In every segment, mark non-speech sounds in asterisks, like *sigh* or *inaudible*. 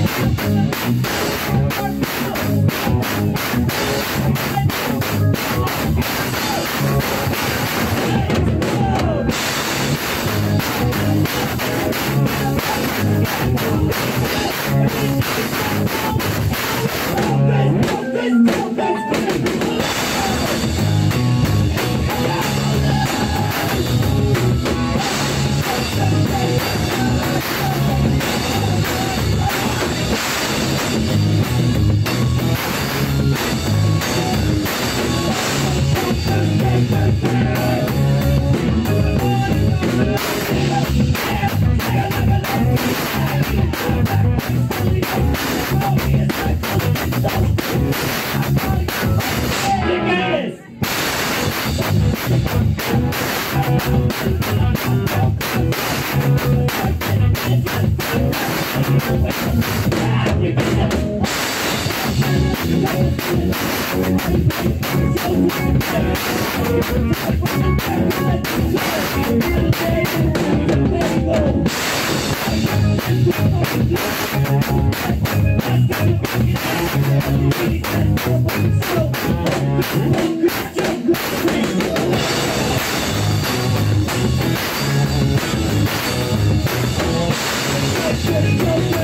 Let's go.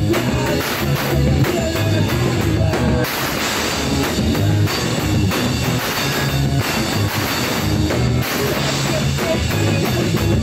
Yeah.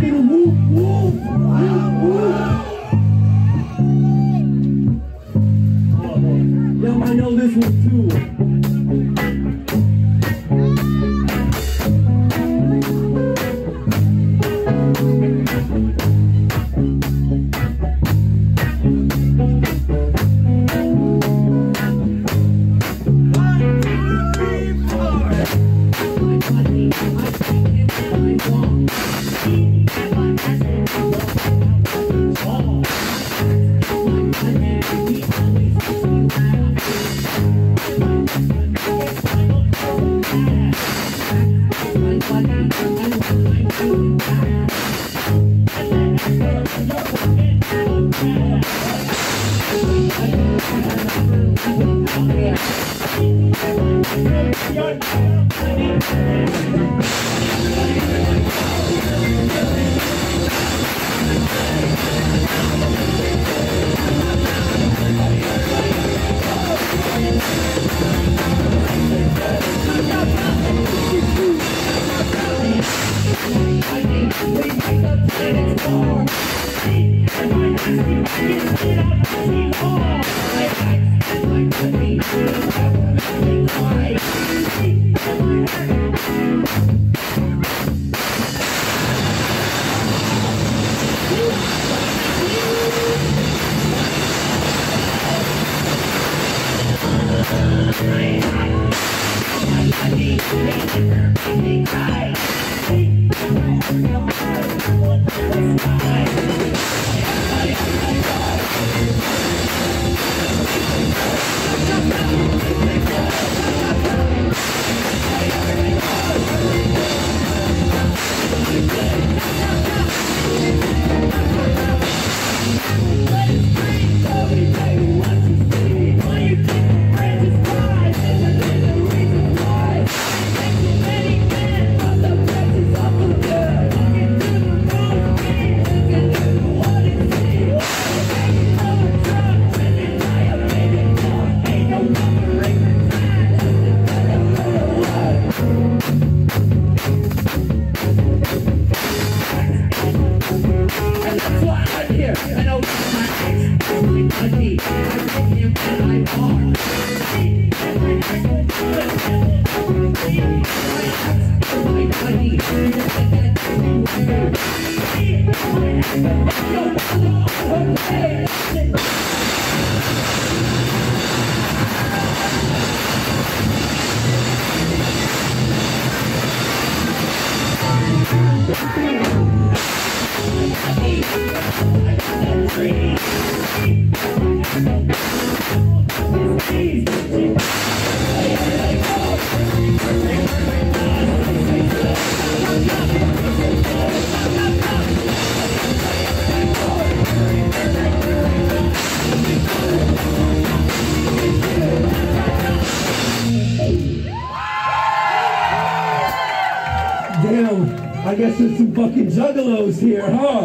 pelo mundo. I juggalos here, huh?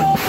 I'm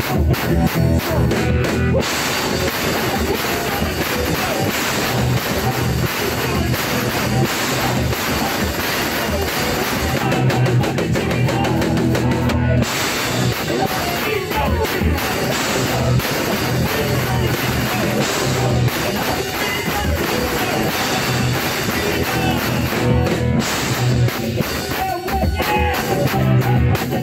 Thank I'm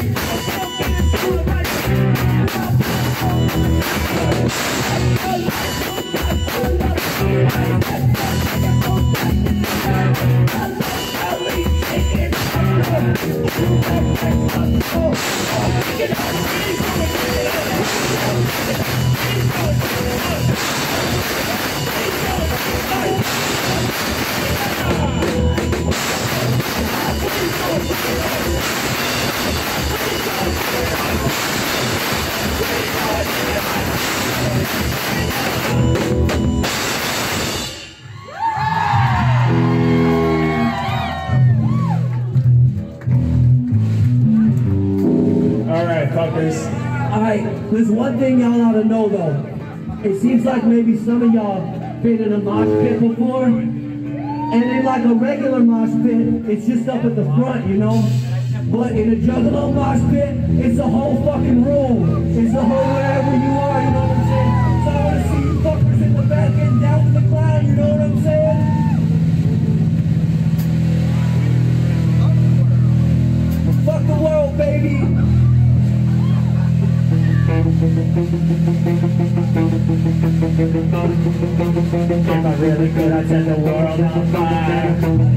All thing y'all ought to know though. It seems like maybe some of y'all been in a mosh pit before. And in like a regular mosh pit, it's just up at the front, you know? But in a juggalo mosh pit, it's a whole fucking room. It's a whole wherever you are, you know what I'm saying? So I wanna see you fuckers in the back getting down to the clown, you know what I'm saying? Fuck the world, baby! If I really could, I'd set the world on fire.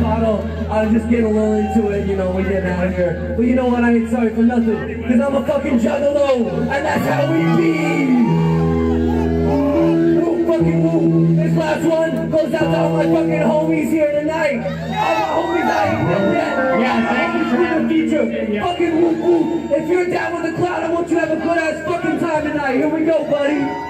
Bottle. I was just getting a little into it, you know, we're getting out of here. But you know what? I ain't sorry for nothing. Cause I'm a fucking juggalo. And that's how we be. Woo, fucking woo. This last one goes out to all my fucking homies here tonight. All my homies ain't met yet. Yeah, thank you for the future. Fucking woo woo. If you're down with the cloud, I want you to have a good ass fucking time tonight. Here we go, buddy.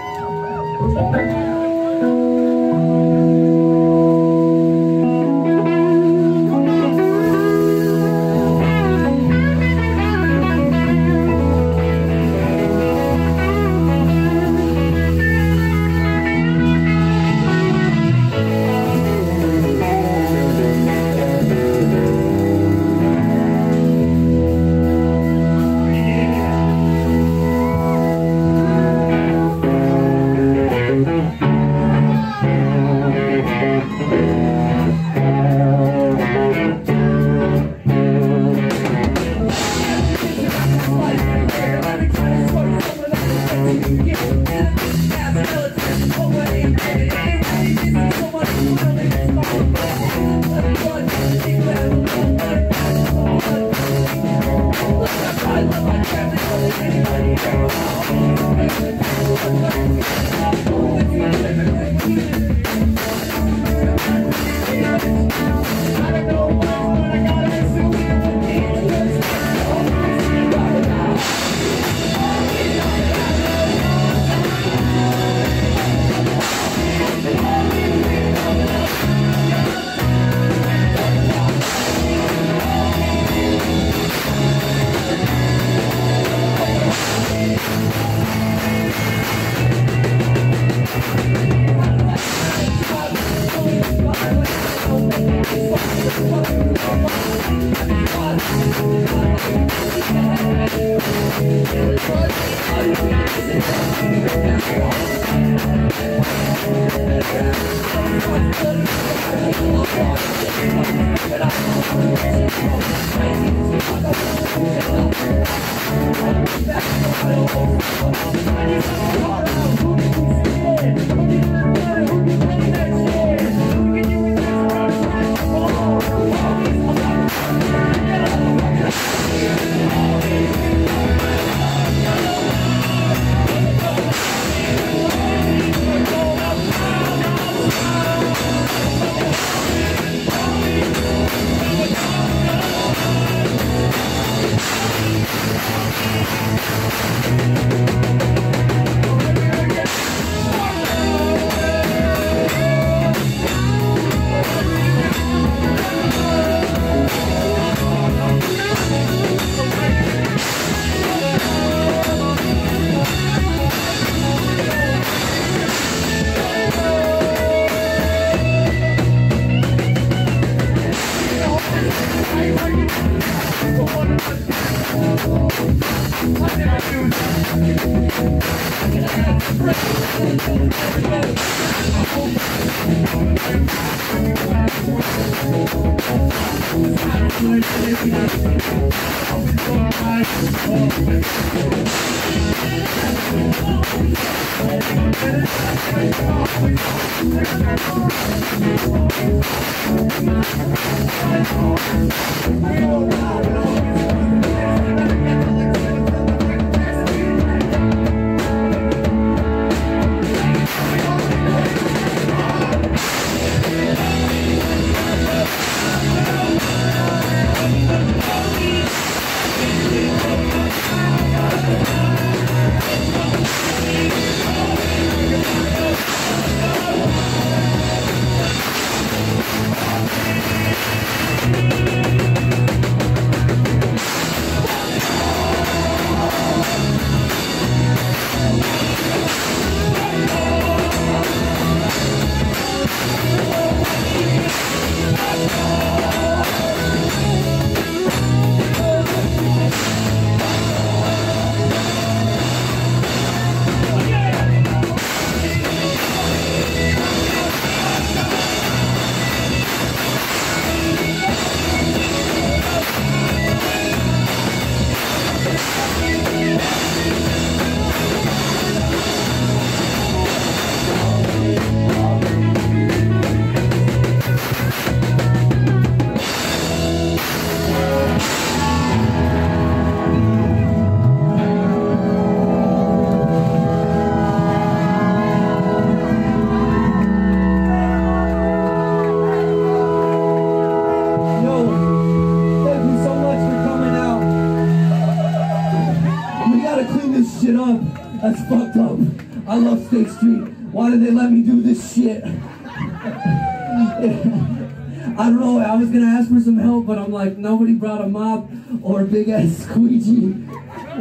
Big ass squeegee.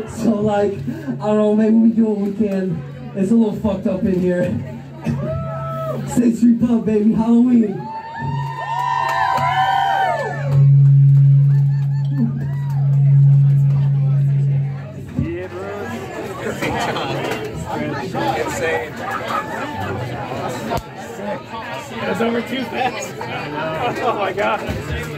So like, I don't know. Maybe we do what we can. It's a little fucked up in here. State Street Pub, baby, Halloween. Insane. Over too fast. *laughs* Oh my god.